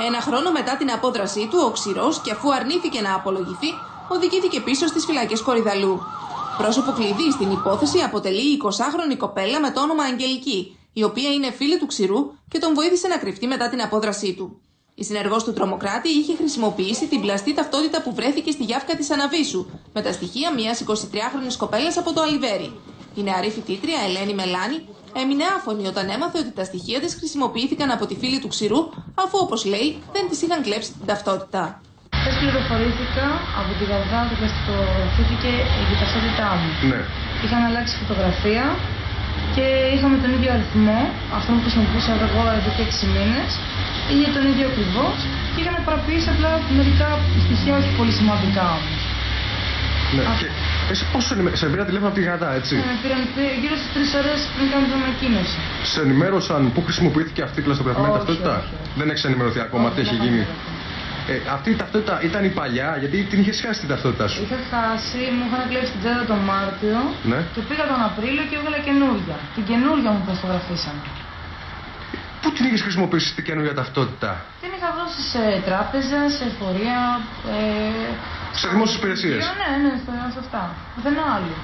Ένα χρόνο μετά την απόδρασή του, ο Ξηρός και αφού αρνήθηκε να απολογηθεί, οδηγήθηκε πίσω στις φυλακές Κορυδαλού. Πρόσωπο κλειδί στην υπόθεση αποτελεί η 20χρονη κοπέλα με το όνομα Αγγελική, η οποία είναι φίλη του Ξηρού και τον βοήθησε να κρυφτεί μετά την απόδρασή του. Η συνεργός του τρομοκράτη είχε χρησιμοποιήσει την πλαστή ταυτότητα που βρέθηκε στη γιάφκα της Αναβίσου, με τα στοιχεία μιας 23χρονη κοπέλας από το Αλιβέρι. Η νεαρή φοιτήτρια Ελένη Μελάνη έμεινε άφωνη όταν έμαθε ότι τα στοιχεία της χρησιμοποιήθηκαν από τη φίλη του Ξηρού, αφού όπως λέει δεν της είχαν κλέψει την ταυτότητα. Χθε πληροφορήθηκα από τη Γαδά ότι πλαστικοθήκε η ταυτότητά μου. Ναι. Είχαν αλλάξει φωτογραφία και είχαμε τον ίδιο αριθμό, αυτό που χρησιμοποιούσα εγώ εδώ και 6 μήνες. Είχε τον ίδιο ακριβώ και είχαν παραποιήσει απλά μερικά στοιχεία, όχι πολύ σημαντικά όμως. ναι. Α. Και εσύ πώς σε, ενημε- σε πήρα τηλέφωνο από τη Γαδά, έτσι. Με πήραν πή- γύρω στις 3 ώρες πριν κάνω την ανακοίνωση. Σε ενημέρωσαν πού χρησιμοποιήθηκε αυτή η πλαστογραφημένη Όχι, ταυτότητα; όχι, όχι. Δεν έχει ενημερωθεί ακόμα τι Όχι, έχει δεν γίνει; είχα Ε, αυτή η ταυτότητα ήταν η παλιά, γιατί την είχε χάσει την ταυτότητά σου. Είχα χάσει, μου είχαν κλέψει την τσέντα τον Μάρτιο Ναι. και πήγα τον Απρίλιο και έβγαλα καινούργια. Την καινούργια μου πλαστογραφήσαν. Πού την είχες χρησιμοποιήσει την καινούργια ταυτότητα, Την είχα δώσει σε τράπεζα, σε εφορία. Ε, Σε δημόσιες υπηρεσίες. Ναι, ναι, σε, σε αυτά. Δεν άλλο.